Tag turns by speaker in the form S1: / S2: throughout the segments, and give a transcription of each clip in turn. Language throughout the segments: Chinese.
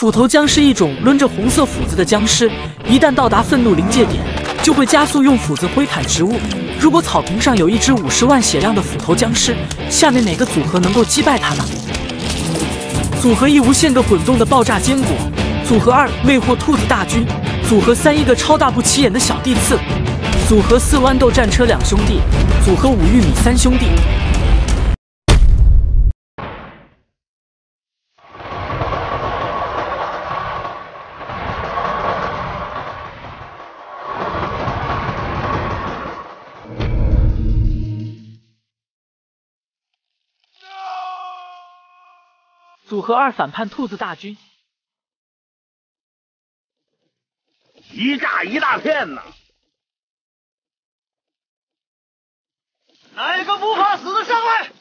S1: 斧头僵是一种抡着红色斧子的僵尸，一旦到达愤怒临界点，就会加速用斧子挥砍植物。如果草坪上有一只五十万血量的斧头僵尸，下面哪个组合能够击败它呢？组合一无限个滚动的爆炸坚果，组合二魅惑兔子大军，组合三一个超大不起眼的小地刺，组合四豌豆战车两兄弟，组合五玉米三兄弟。组合二反叛兔子大军，
S2: 一炸一大片呐！哪个不怕死的上来？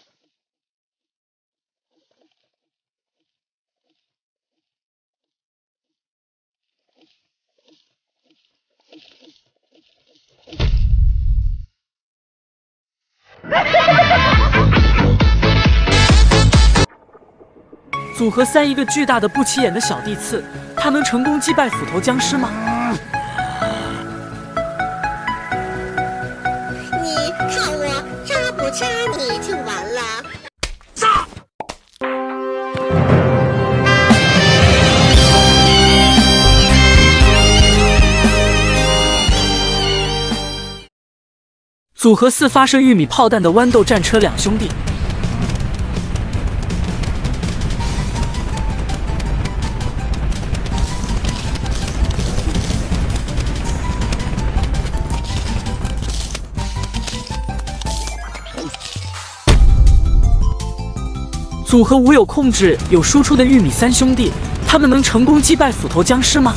S1: 组合三一个巨大的不起眼的小地刺，它能成功击败斧头僵尸吗？
S3: 你看我扎不扎你就完了。
S2: 炸！
S1: 组合四发射玉米炮弹的豌豆战车两兄弟。组合无有控制有输出的玉米三兄弟，他们能成功击败斧头僵尸吗？